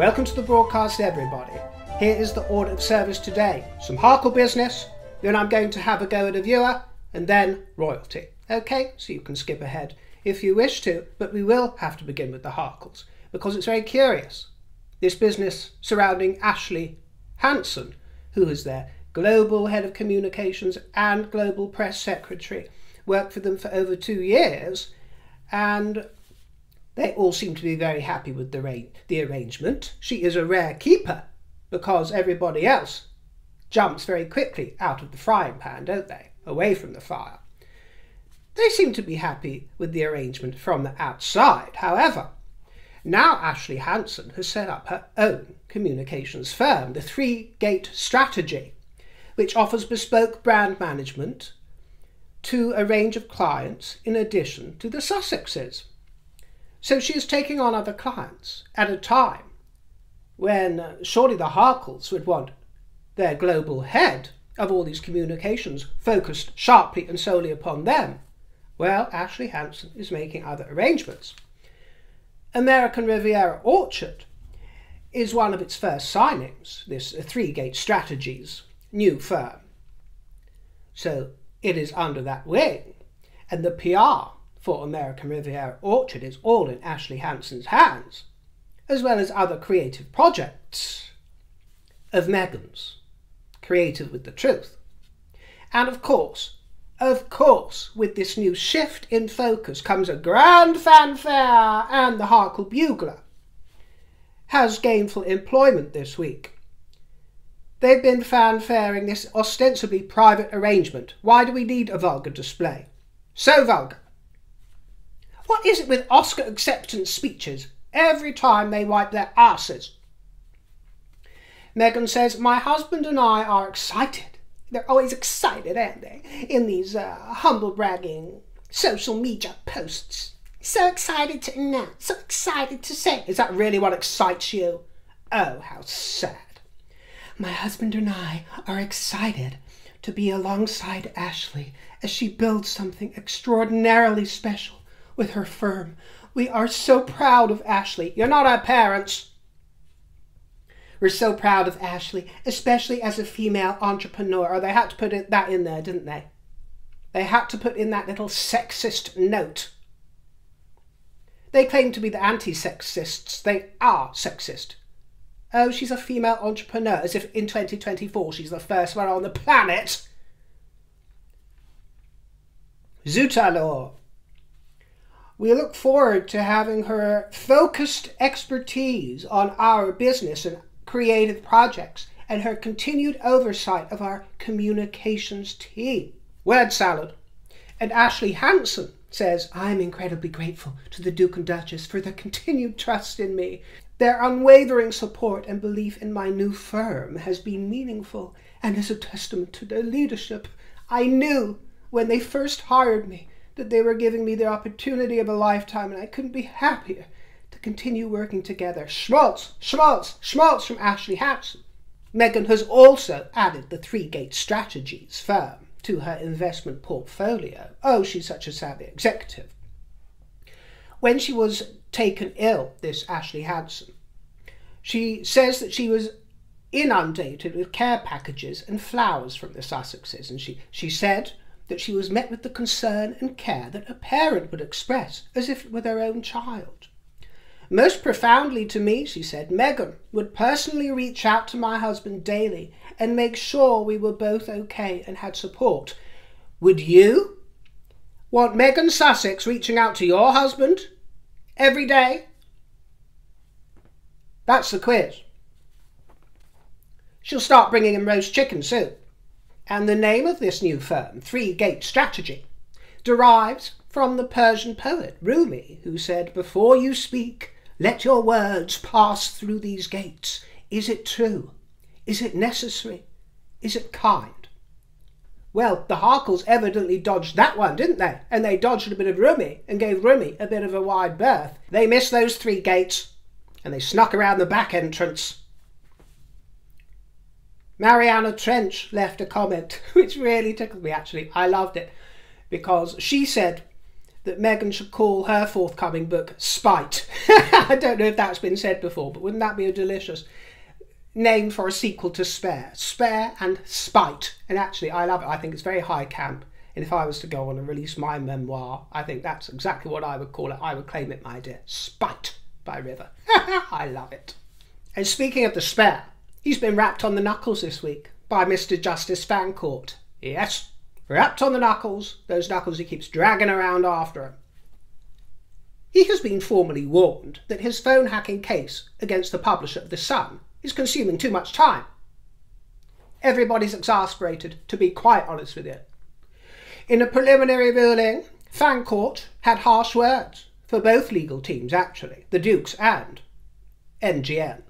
Welcome to the broadcast, everybody. Here is the order of service today. Some Harkle business, then I'm going to have a go at a viewer, and then royalty. Okay, so you can skip ahead if you wish to, but we will have to begin with the Harkles because it's very curious. This business surrounding Ashley Hansen, who is their global head of communications and global press secretary, worked for them for over two years, and they all seem to be very happy with the, the arrangement. She is a rare keeper because everybody else jumps very quickly out of the frying pan, don't they? Away from the fire. They seem to be happy with the arrangement from the outside. However, now Ashley Hansen has set up her own communications firm, the Three Gate Strategy, which offers bespoke brand management to a range of clients in addition to the Sussexes. So she is taking on other clients at a time when uh, surely the Harkles would want their global head of all these communications focused sharply and solely upon them. Well, Ashley Hansen is making other arrangements. American Riviera Orchard is one of its first signings, this uh, Three Gate Strategies new firm. So it is under that wing, and the PR for American Riviera Orchard is all in Ashley Hansen's hands, as well as other creative projects of Meghan's, creative with the truth. And of course, of course, with this new shift in focus comes a grand fanfare, and the Harkle Bugler has gainful employment this week. They've been fanfaring this ostensibly private arrangement. Why do we need a vulgar display? So vulgar. What is it with Oscar acceptance speeches? Every time they wipe their asses. Meghan says, My husband and I are excited. They're always excited, aren't they? In these uh, humble bragging social media posts. So excited to announce, so excited to say. Is that really what excites you? Oh, how sad. My husband and I are excited to be alongside Ashley as she builds something extraordinarily special with her firm. We are so proud of Ashley. You're not our parents. We're so proud of Ashley, especially as a female entrepreneur. Oh, they had to put it, that in there, didn't they? They had to put in that little sexist note. They claim to be the anti sexists. They are sexist. Oh, she's a female entrepreneur, as if in 2024 she's the first one on the planet. Zutalor. We look forward to having her focused expertise on our business and creative projects and her continued oversight of our communications team. Word salad. And Ashley Hansen says, I'm incredibly grateful to the Duke and Duchess for their continued trust in me. Their unwavering support and belief in my new firm has been meaningful and is a testament to their leadership. I knew when they first hired me that they were giving me the opportunity of a lifetime, and I couldn't be happier to continue working together. Schmaltz, Schmaltz, Schmaltz from Ashley Hansen. Meghan has also added the Three Gate Strategies firm to her investment portfolio. Oh, she's such a savvy executive. When she was taken ill, this Ashley Hansen, she says that she was inundated with care packages and flowers from the Sussexes, and she, she said that she was met with the concern and care that a parent would express as if it were their own child. Most profoundly to me, she said, Meghan would personally reach out to my husband daily and make sure we were both okay and had support. Would you want Meghan Sussex reaching out to your husband every day? That's the quiz. She'll start bringing him roast chicken soon and the name of this new firm, Three Gate Strategy, derives from the Persian poet Rumi, who said, Before you speak, let your words pass through these gates. Is it true? Is it necessary? Is it kind? Well, the Harkles evidently dodged that one, didn't they? And they dodged a bit of Rumi and gave Rumi a bit of a wide berth. They missed those three gates and they snuck around the back entrance Mariana Trench left a comment which really tickled me actually. I loved it because she said that Meghan should call her forthcoming book Spite. I don't know if that's been said before, but wouldn't that be a delicious name for a sequel to Spare? Spare and Spite. And actually, I love it. I think it's very high camp. And if I was to go on and release my memoir, I think that's exactly what I would call it. I would claim it, my dear. Spite by River. I love it. And speaking of the spare, he's been rapped on the knuckles this week by Mr. Justice Fancourt. Yes, rapped on the knuckles, those knuckles he keeps dragging around after him. He has been formally warned that his phone hacking case against the publisher of The Sun is consuming too much time. Everybody's exasperated, to be quite honest with you. In a preliminary ruling, Fancourt had harsh words for both legal teams, actually, the Dukes and NGN.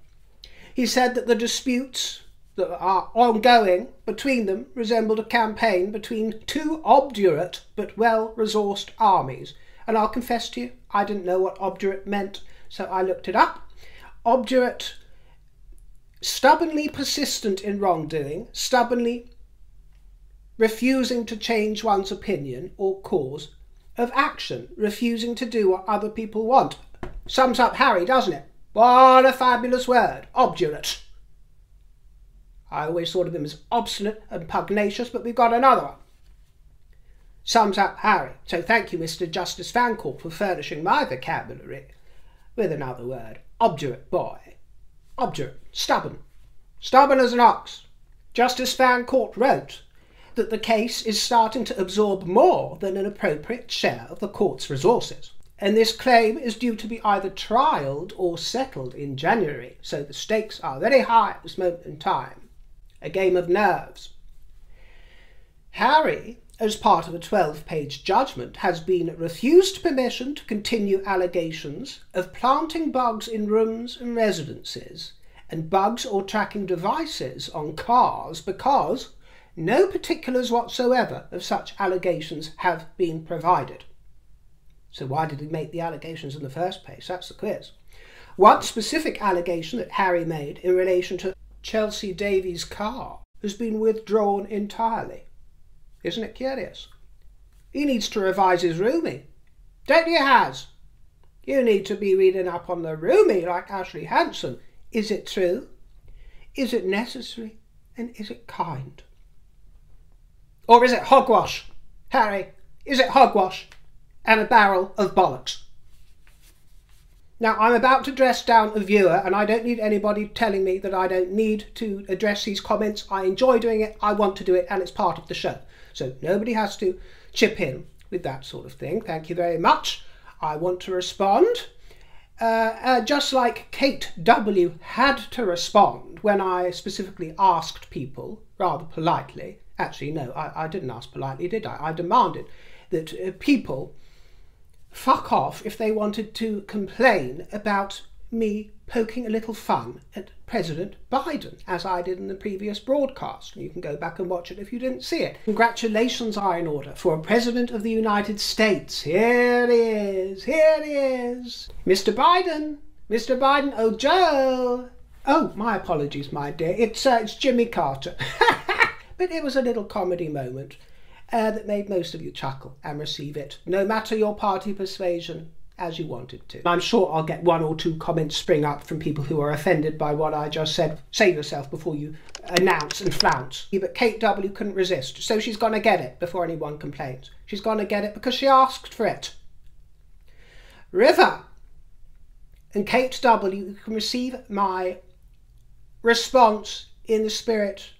He said that the disputes that are ongoing between them resembled a campaign between two obdurate but well resourced armies. And I'll confess to you, I didn't know what obdurate meant, so I looked it up. Obdurate, stubbornly persistent in wrongdoing, stubbornly refusing to change one's opinion or cause of action, refusing to do what other people want. Sums up Harry, doesn't it? What a fabulous word, obdurate. I always thought of him as obstinate and pugnacious, but we've got another one. Sums up Harry. So thank you, Mr. Justice Fancourt, for furnishing my vocabulary with another word. Obdurate boy. Obdurate. Stubborn. Stubborn as an ox. Justice Fancourt wrote that the case is starting to absorb more than an appropriate share of the court's resources. And this claim is due to be either trialled or settled in January, so the stakes are very high at this moment in time a game of nerves. Harry, as part of a 12 page judgment, has been refused permission to continue allegations of planting bugs in rooms and residences and bugs or tracking devices on cars because no particulars whatsoever of such allegations have been provided. So, why did he make the allegations in the first place? That's the quiz. One specific allegation that Harry made in relation to Chelsy Davy's car has been withdrawn entirely. Isn't it curious? He needs to revise his Rumi. Don't you, Has? You need to be reading up on the Rumi like Ashley Hansen. Is it true? Is it necessary? And is it kind? Or is it hogwash? Harry, is it hogwash? And a barrel of bollocks. Now, I'm about to dress down a viewer, and I don't need anybody telling me that I don't need to address these comments. I enjoy doing it, I want to do it, and it's part of the show. So nobody has to chip in with that sort of thing. Thank you very much. I want to respond. Uh, uh, just like Kate W. had to respond when I specifically asked people, rather politely. Actually, no, I, I didn't ask politely, did I? I demanded that uh, people fuck off if they wanted to complain about me poking a little fun at President Biden, as I did in the previous broadcast. You can go back and watch it if you didn't see it. Congratulations are in order for a President of the United States. Here it is, here it is. Mr. Biden, Mr. Biden, oh Joe. Oh, my apologies, my dear. It's, uh, it's Jimmy Carter. but it was a little comedy moment uh, that made most of you chuckle and receive it, no matter your party persuasion, as you wanted to. I'm sure I'll get one or two comments spring up from people who are offended by what I just said. Save yourself before you announce and flounce. But Kate W couldn't resist, so she's going to get it before anyone complains. She's going to get it because she asked for it. River and Kate W can receive my response in the spirit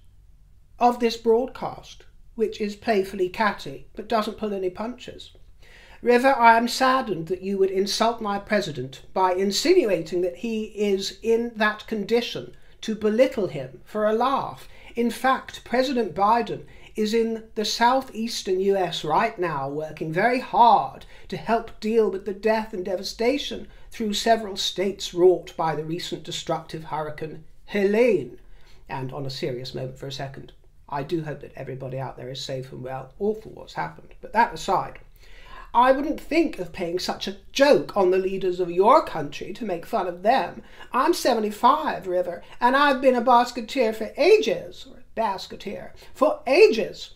of this broadcast which is playfully catty, but doesn't pull any punches. River, I am saddened that you would insult my president by insinuating that he is in that condition to belittle him for a laugh. In fact, President Biden is in the southeastern US right now working very hard to help deal with the death and devastation through several states wrought by the recent destructive hurricane Helene. And on a serious moment for a second, I do hope that everybody out there is safe and well. Awful what's happened. But that aside, I wouldn't think of paying such a joke on the leaders of your country to make fun of them. I'm 75, River, and I've been a basketeer for ages, or a basketeer, for ages.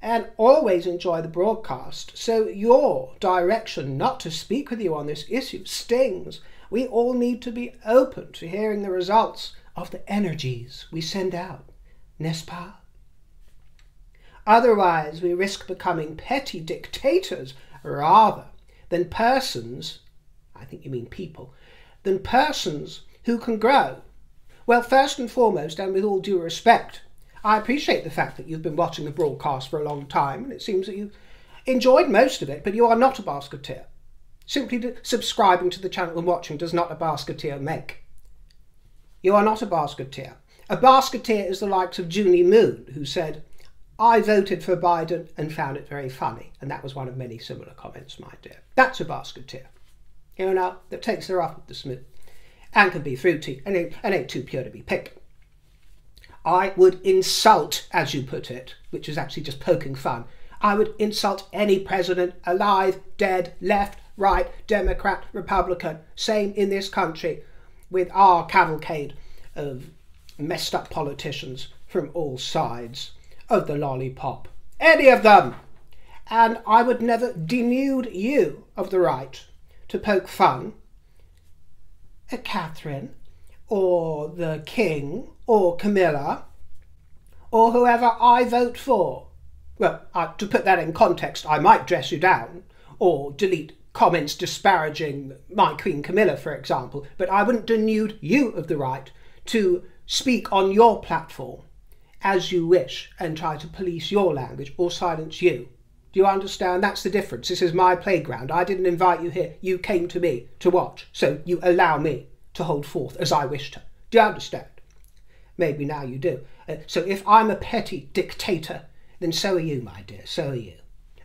and always enjoy the broadcast. So your direction not to speak with you on this issue stings. We all need to be open to hearing the results of the energies we send out. N'est-ce pas? Otherwise, we risk becoming petty dictators rather than persons, I think you mean people, than persons who can grow. Well, first and foremost, and with all due respect, I appreciate the fact that you've been watching the broadcast for a long time, and it seems that you enjoyed most of it, but you are not a basketeer. Simply subscribing to the channel and watching does not a basketeer make. You are not a basketeer. A basketeer is the likes of Junie Moon, who said, I voted for Biden and found it very funny. And that was one of many similar comments, my dear. That's a basketeer. You know, that takes her off with the smooth and can be fruity and ain't, and ain't too pure to be picked. I would insult, as you put it, which is actually just poking fun, I would insult any president, alive, dead, left, right, Democrat, Republican, same in this country, with our cavalcade of messed up politicians from all sides of the lollipop. Any of them! And I would never denude you of the right to poke fun at Catherine or the King or Camilla or whoever I vote for. Well, uh, to put that in context, I might dress you down or delete comments disparaging my Queen Camilla, for example, but I wouldn't denude you of the right to speak on your platform as you wish and try to police your language or silence you. Do you understand? That's the difference. This is my playground. I didn't invite you here. You came to me to watch. So you allow me to hold forth as I wish to. Do you understand? Maybe now you do. Uh, so if I'm a petty dictator, then so are you, my dear. So are you.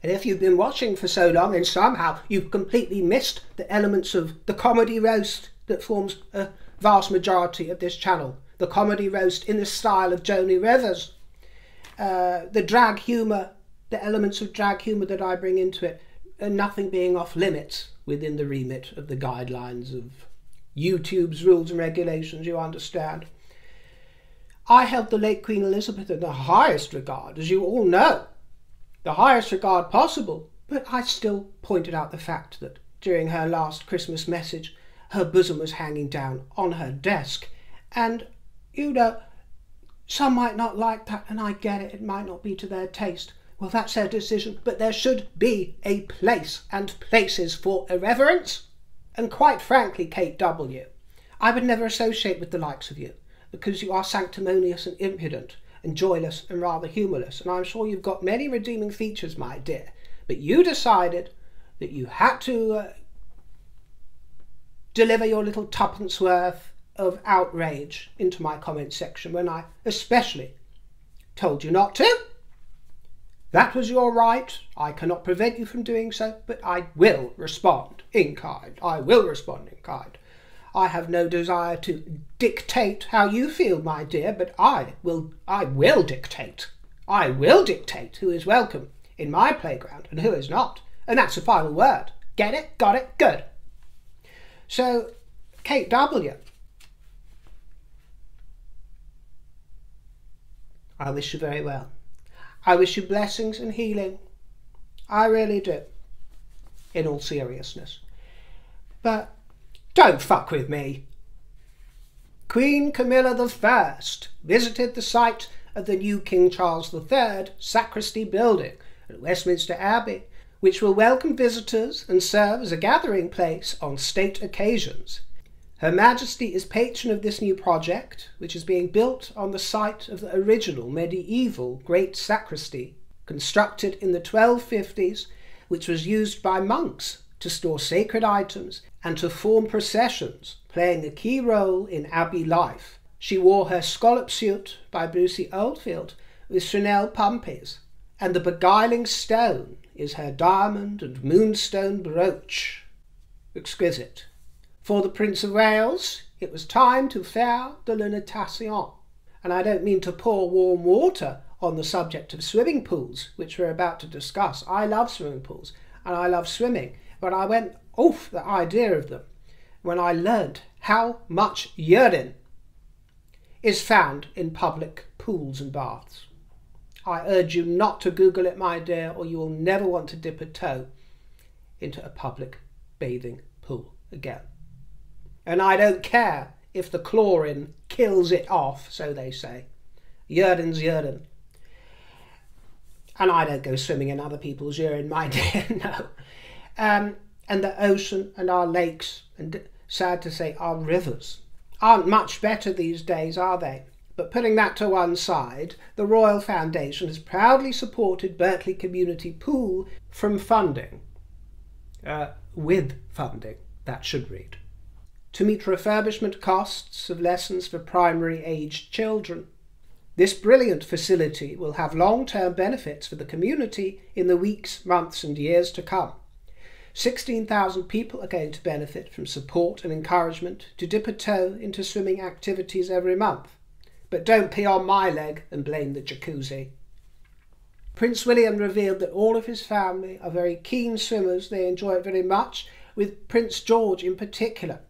And if you've been watching for so long and somehow you've completely missed the elements of the comedy roast that forms a vast majority of this channel, the comedy roast in the style of Joni Rivers, uh, the drag humour, the elements of drag humour that I bring into it, and nothing being off limits within the remit of the guidelines of YouTube's rules and regulations, you understand. I held the late Queen Elizabeth in the highest regard, as you all know, the highest regard possible, but I still pointed out the fact that during her last Christmas message, her bosom was hanging down on her desk, and you know, some might not like that, and I get it, it might not be to their taste. Well, that's their decision, but there should be a place and places for irreverence. And quite frankly, Kate W., I would never associate with the likes of you, because you are sanctimonious and impudent, and joyless and rather humourless, and I'm sure you've got many redeeming features, my dear. But you decided that you had to uh, deliver your little tuppence worth of outrage into my comment section when I especially told you not to. That was your right. I cannot prevent you from doing so, but I will respond in kind. I will respond in kind. I have no desire to dictate how you feel, my dear, but I will I will dictate. I will dictate who is welcome in my playground and who is not. And that's the final word. Get it? Got it? Good. So, Kate W. I wish you very well. I wish you blessings and healing. I really do. In all seriousness. But don't fuck with me. Queen Camilla I visited the site of the new King Charles III sacristy building at Westminster Abbey, which will welcome visitors and serve as a gathering place on state occasions. Her Majesty is patron of this new project, which is being built on the site of the original medieval Great Sacristy, constructed in the 1250s, which was used by monks to store sacred items and to form processions, playing a key role in abbey life. She wore her scallop suit by Brucey Oldfield with Chanel pumpies, and the beguiling stone is her diamond and moonstone brooch. Exquisite. For the Prince of Wales, it was time to faire de la natation. And I don't mean to pour warm water on the subject of swimming pools, which we're about to discuss. I love swimming pools and I love swimming, but I went off the idea of them when I learned how much urine is found in public pools and baths. I urge you not to Google it, my dear, or you will never want to dip a toe into a public bathing pool again. And I don't care if the chlorine kills it off, so they say. Urine's urine. And I don't go swimming in other people's urine, my dear, no. Um, and the ocean and our lakes, and sad to say, our rivers, aren't much better these days, are they? But putting that to one side, the Royal Foundation has proudly supported Berkeley Community Pool from funding, uh, with funding, that should read, to meet refurbishment costs of lessons for primary aged children. This brilliant facility will have long term benefits for the community in the weeks, months, and years to come. 16,000 people are going to benefit from support and encouragement to dip a toe into swimming activities every month. But don't pee on my leg and blame the jacuzzi. Prince William revealed that all of his family are very keen swimmers, they enjoy it very much, with Prince George in particular.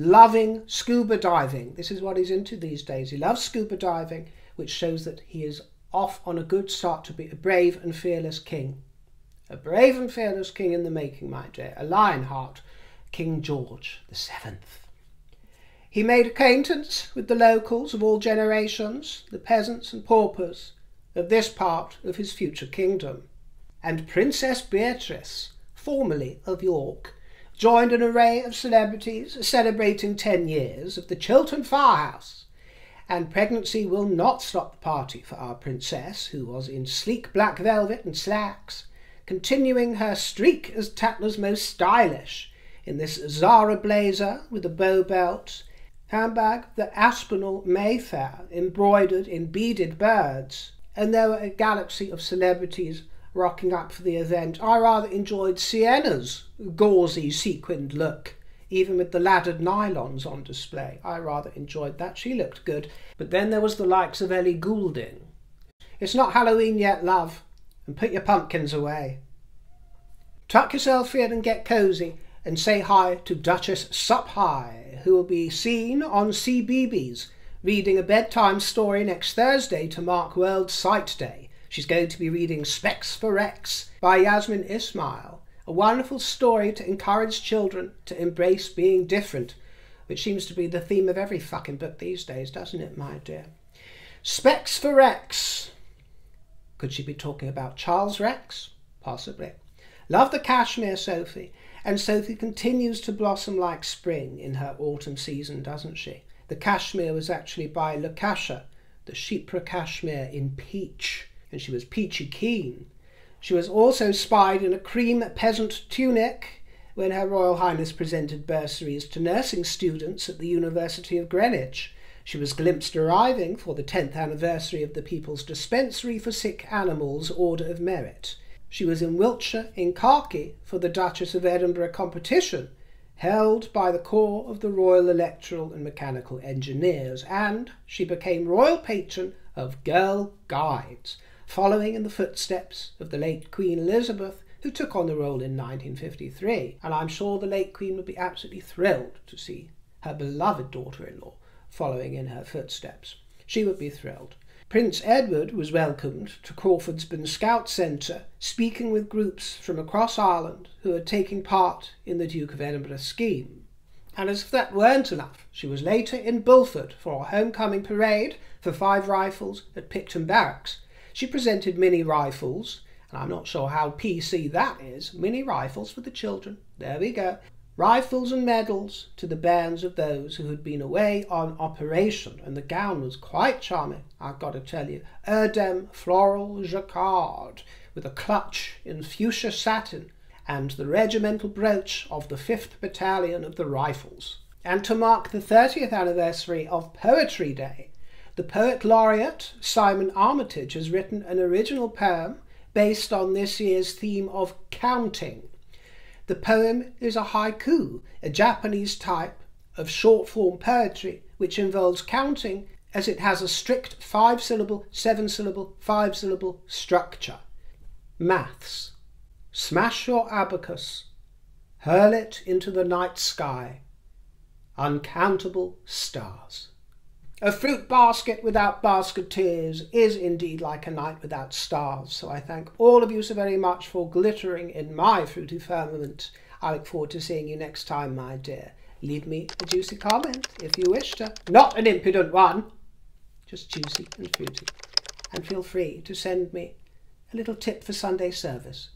Loving scuba diving. This is what he's into these days. He loves scuba diving, which shows that he is off on a good start to be a brave and fearless king. A brave and fearless king in the making, my dear. A lionheart, King George the Seventh. He made acquaintance with the locals of all generations, the peasants and paupers of this part of his future kingdom. And Princess Beatrice, formerly of York, joined an array of celebrities celebrating ten years of the Chiltern Firehouse. And pregnancy will not stop the party for our princess, who was in sleek black velvet and slacks, continuing her streak as Tatler's most stylish in this Zara blazer with a bow belt handbag, the Aspinal Mayfair, embroidered in beaded birds, and there were a galaxy of celebrities rocking up for the event. I rather enjoyed Sienna's gauzy sequined look, even with the laddered nylons on display. I rather enjoyed that. She looked good. But then there was the likes of Ellie Goulding. It's not Halloween yet, love, and put your pumpkins away. Tuck yourself in and get cosy and say hi to Duchess Sup High, who will be seen on CBeebies reading a bedtime story next Thursday to mark World Sight Day. She's going to be reading Specs for Rex by Yasmin Ismail, a wonderful story to encourage children to embrace being different, which seems to be the theme of every fucking book these days, doesn't it, my dear? Specs for Rex. Could she be talking about Charles Rex? Possibly. Love the cashmere, Sophie. And Sophie continues to blossom like spring in her autumn season, doesn't she? The cashmere was actually by Lancashire, the Chypre cashmere in peach, and she was peachy keen. She was also spied in a cream peasant tunic when Her Royal Highness presented bursaries to nursing students at the University of Greenwich. She was glimpsed arriving for the 10th anniversary of the People's Dispensary for Sick Animals Order of Merit. She was in Wiltshire in khaki for the Duchess of Edinburgh competition, held by the Corps of the Royal Electrical and Mechanical Engineers, and she became Royal Patron of Girl Guides, following in the footsteps of the late Queen Elizabeth, who took on the role in 1953. And I'm sure the late Queen would be absolutely thrilled to see her beloved daughter in law following in her footsteps. She would be thrilled. Prince Edward was welcomed to Crawfordsburn Scout Centre, speaking with groups from across Ireland who are taking part in the Duke of Edinburgh scheme. And as if that weren't enough, she was later in Bulford for a homecoming parade for five rifles at Picton Barracks. She presented mini rifles, and I'm not sure how PC that is. Mini rifles for the children. There we go rifles and medals to the bands of those who had been away on operation, and the gown was quite charming, I've got to tell you. Erdem floral jacquard, with a clutch in fuchsia satin, and the regimental brooch of the 5th Battalion of the Rifles. And to mark the 30th anniversary of Poetry Day, the poet laureate Simon Armitage has written an original poem based on this year's theme of counting the poem is a haiku, a Japanese type of short form poetry which involves counting as it has a strict five syllable, seven syllable, five syllable structure. Maths. Smash your abacus, hurl it into the night sky. Uncountable stars. A fruit basket without basketeers is indeed like a night without stars. So I thank all of you so very much for glittering in my fruity firmament. I look forward to seeing you next time, my dear. Leave me a juicy comment if you wish to. Not an impudent one, just juicy and fruity. And feel free to send me a little tip for Sunday service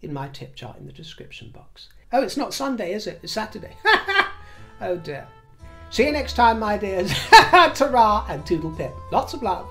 in my tip jar in the description box. Oh, it's not Sunday, is it? It's Saturday. oh dear. See you next time, my dears. Ta-ra and toodle pip. Lots of love.